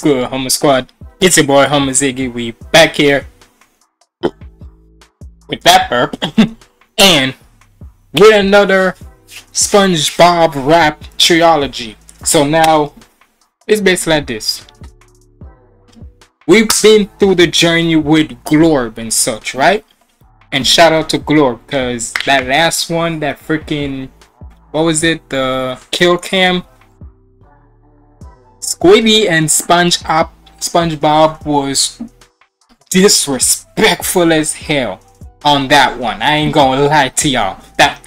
Good, Humble Squad? It's your boy Humble Ziggy. We back here with that burp and with another SpongeBob rap trilogy. So now it's basically like this. We've been through the journey with Glorb and such, right? And shout out to Glorb because that last one, that freaking what was it? The kill cam. Squiddy and SpongeBob SpongeBob was disrespectful as hell on that one. I ain't gonna lie to y'all. That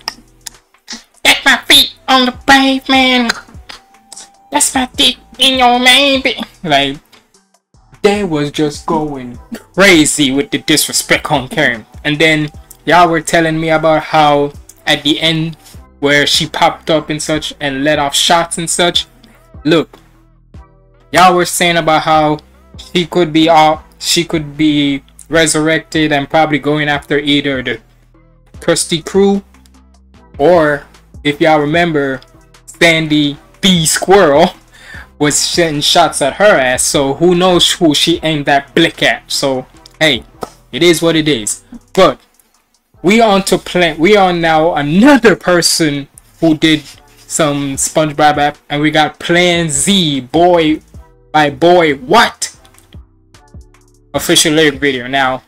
that's my feet on the pavement. That's my dick in your baby. Like they was just going crazy with the disrespect on Karen. And then y'all were telling me about how at the end where she popped up and such and let off shots and such. Look, y'all were saying about how she could be off she could be resurrected and probably going after either the Krusty crew or if y'all remember Sandy B. Squirrel was sending shots at her ass. So who knows who she aimed that blick at. So hey it is what it is. But we on to plan we are now another person who did some SpongeBob app and we got Plan Z boy by Boi What? Official lyric video. Now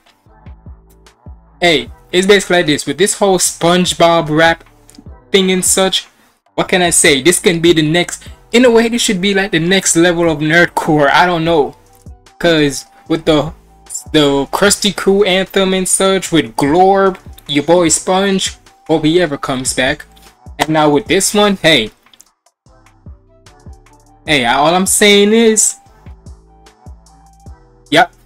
hey it's basically like this. With this whole SpongeBob rap thing and such what can I say? This can be the next in a way this should be like the next level of nerdcore. I don't know. Because with the the Krusty Crew anthem and such with glorb your boy sponge hope he ever comes back. And now with this one hey. Hey all i'm saying is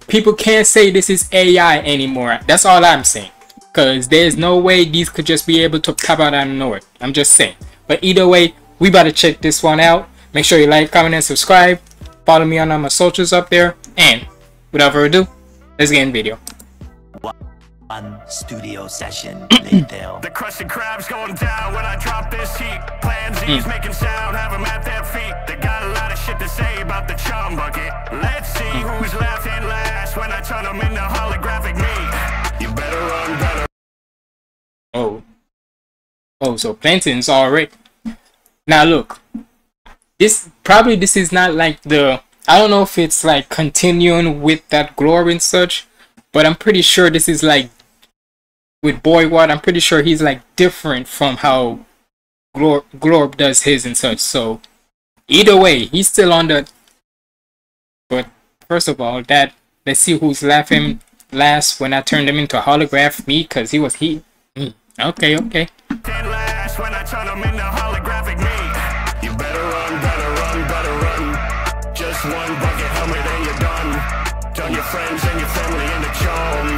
people can't say this is ai anymore that's all i'm saying because there's no way these could just be able to pop out of nowhere i'm just saying but either way we better check this one out Make sure you like, comment, and subscribe. Follow me on all my socials up there. And without further ado, let's get in video. One studio session later. the Krusty Krab's going down when I drop this heat. Plan Z's mm. making sound, have them at their feet. They got a lot of shit to say about the chum bucket. Let's see who's laughing last when I turn them into holographic me. You better run, better. Oh. Oh, so Plankton's already. Now look, this probably this is not like the I don't know if it's like continuing with that glory and such, but I'm pretty sure this is like with Boi What. I'm pretty sure he's like different from how Glor Glorb does his and such. So either way, he's still on the. But first of all, that let's see who's laughing last when I turned him into a holograph me because he was he. Mm, okay, okay. friends and your family in the charm. The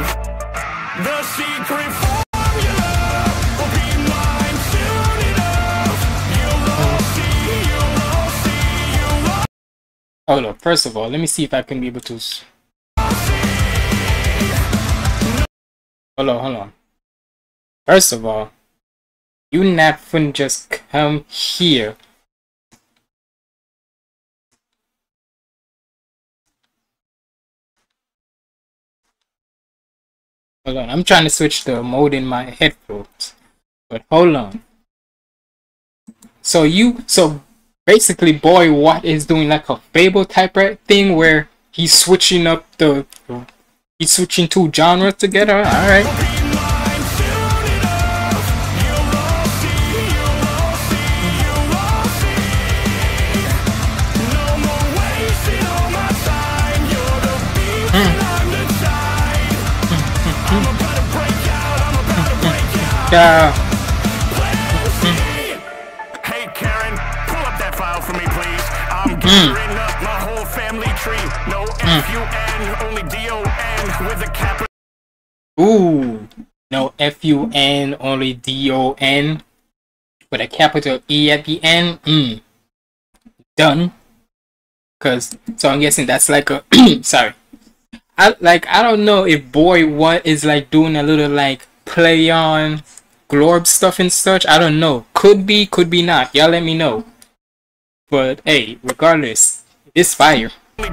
secret formula will be mine soon enough. Oh no, first of all, let me see if I can be able to... Hold on, hold on. First of all, you not just come here Hold on, I'm trying to switch the mode in my headphones. But hold on. So you, so basically Boi What is doing like a FabvL type thing where he's switching up the, he's switching two genres together. Alright. Hmm. Yeah. Hey Karen, pull up that file for me, please. I'm mm. up my whole family tree. No mm. F-U-N, only D-O-N with a capital. Ooh. No F-U-N, only D-O-N with a capital E at the end. Mm. Done. Cause so I'm guessing that's like a sorry. I like I don't know if Boi What is like doing a little like play on Glorb stuff and such. I don't know. Could be, could be not. Y'all let me know. But hey, regardless, it's fire. Ooh.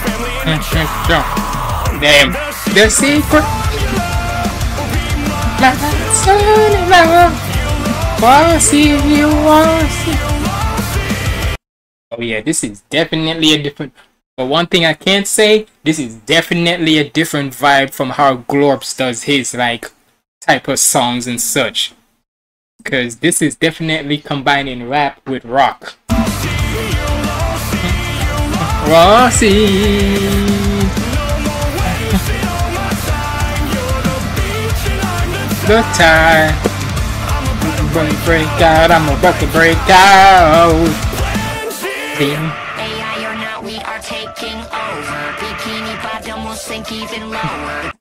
family into children. Damn. The secret. My son love. Was you was Oh yeah, this is definitely a different. But one thing I can't say, this is definitely a different vibe from how Glorps does his like type of songs and such. Cause this is definitely combining rap with rock. Rossi. The time. Break, break out, I'm to break out. Damn. AI or not, we are taking over. Bikini bottom will sink even lower.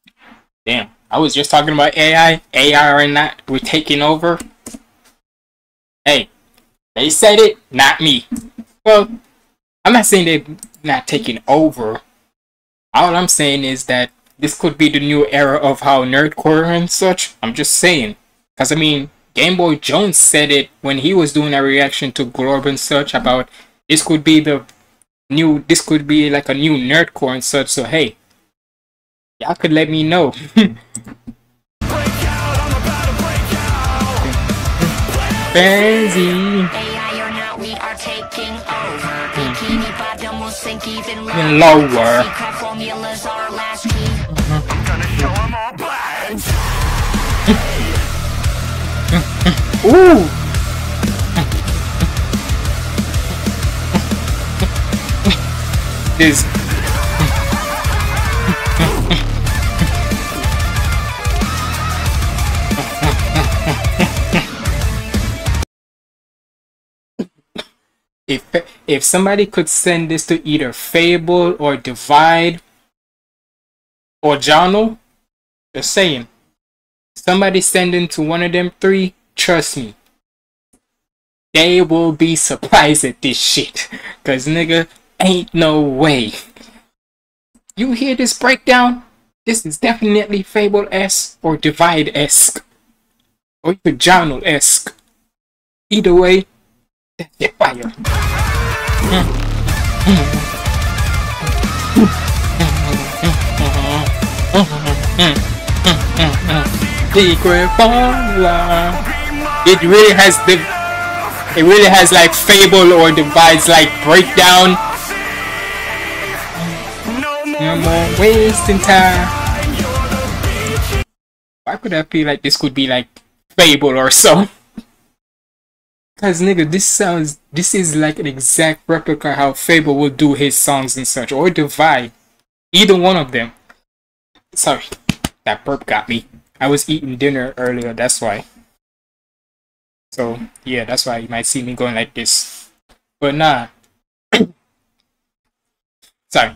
Damn. I was just talking about AI. AI or not, we're taking over. Hey, they said it, not me. Well, I'm not saying they're not taking over. All I'm saying is that this could be the new era of how nerdcore and such. I'm just saying. Because, I mean, Game Boy Jones said it when he was doing a reaction to Glorb and such about this could be the new, this could be like a new nerdcore and such. So, hey, y'all could let me know. Fancy AI or not, if if somebody could send this to either FabvL or Divide or Journal, just saying. Somebody sending to one of them three, trust me. They will be surprised at this shit. Cause nigga, ain't no way. You hear this breakdown? This is definitely FabvL esque or Divide esque. Or even Journal esque. Either way, that's your fire. Secret formula. It really has the. It really has like FabvL or Divides like breakdown. Wasting time. Why could I feel like this could be like FabvL or so? Cause nigga, this sounds this is like an exact replica how FabvL will do his songs and such, or Divide. Either one of them. Sorry, that burp got me. I was eating dinner earlier, that's why. So yeah, that's why you might see me going like this. But nah. Sorry.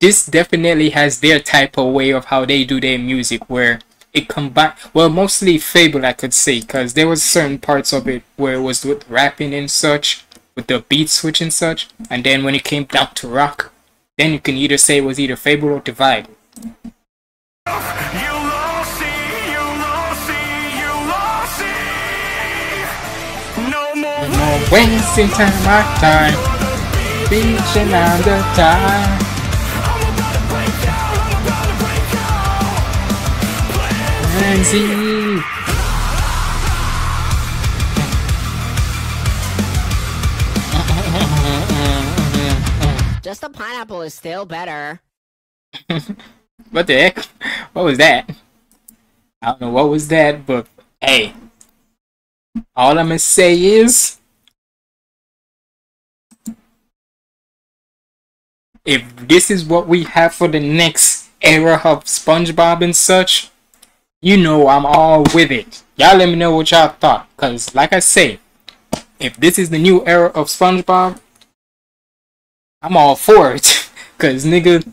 This definitely has their type of way of how they do their music where it combine well mostly FabvL I could say because there was certain parts of it where it was with rapping and such with the beat switch and such and then when it came down to rock then you can either say it was either FabvL or Divide. You lost see, you lost see, you lost see. No more wasting time, my time. Reaching out the time. And. Just a pineapple is still better. What the heck? What was that? I don't know what was that, but hey. All I'm gonna say is if this is what we have for the next era of SpongeBob and such, you know I'm all with it. Y'all let me know what y'all thought. Cause like I say, if this is the new era of SpongeBob, I'm all for it. Cause nigga,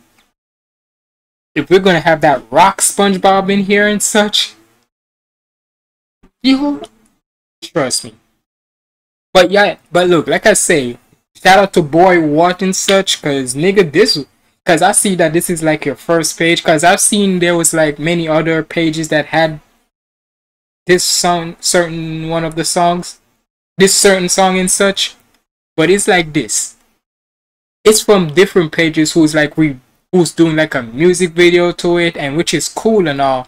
if we're gonna have that rock SpongeBob in here and such, you trust me. But yeah, but look, like I say, shout out to Boi What and such, cause nigga, this, because I see that this is like your first page. Because I've seen there was like many other pages that had this song, certain one of the songs, this certain song and such. But it's like this. It's from different pages who's like we who's doing like a music video to it, and which is cool and all.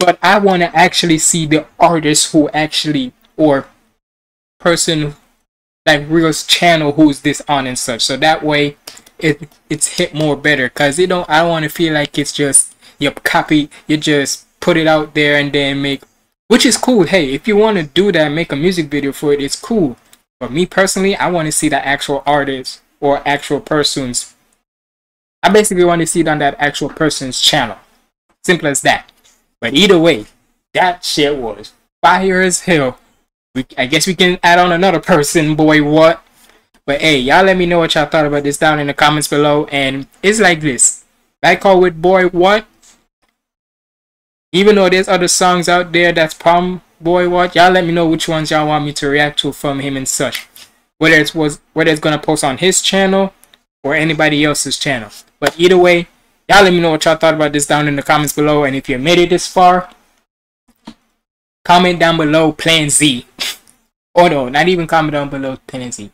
But I want to actually see the artist who actually or person like real's channel who's this on and such. So that way it it's hit more better because you don't I want to feel like it's just you copy you just put it out there and then make which is cool. Hey if you want to do that make a music video for it it's cool. But me personally I want to see the actual artist or actual persons I basically want to see it on that actual person's channel. Simple as that. But either way that shit was fire as hell. We, I guess we can add on another person Boi What but hey, y'all let me know what y'all thought about this down in the comments below. And it's like this. Like call with Boi What? Even though there's other songs out there that's prom Boi What, y'all let me know which ones y'all want me to react to from him and such. Whether it was whether it's gonna post on his channel or anybody else's channel. But either way, y'all let me know what y'all thought about this down in the comments below. And if you made it this far, comment down below plan Z. oh no, not even comment down below plan Z.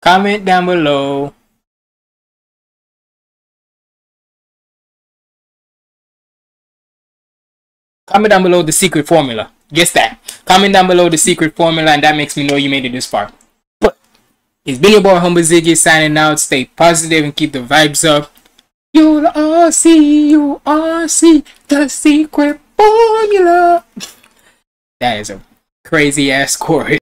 Comment down below. Comment down below the secret formula. Guess that. Comment down below the secret formula and that makes me know you made it this far. But it's been your boy Humble Ziggy signing out. Stay positive and keep the vibes up. You'll all see, you all see the secret formula. That is a crazy ass chorus.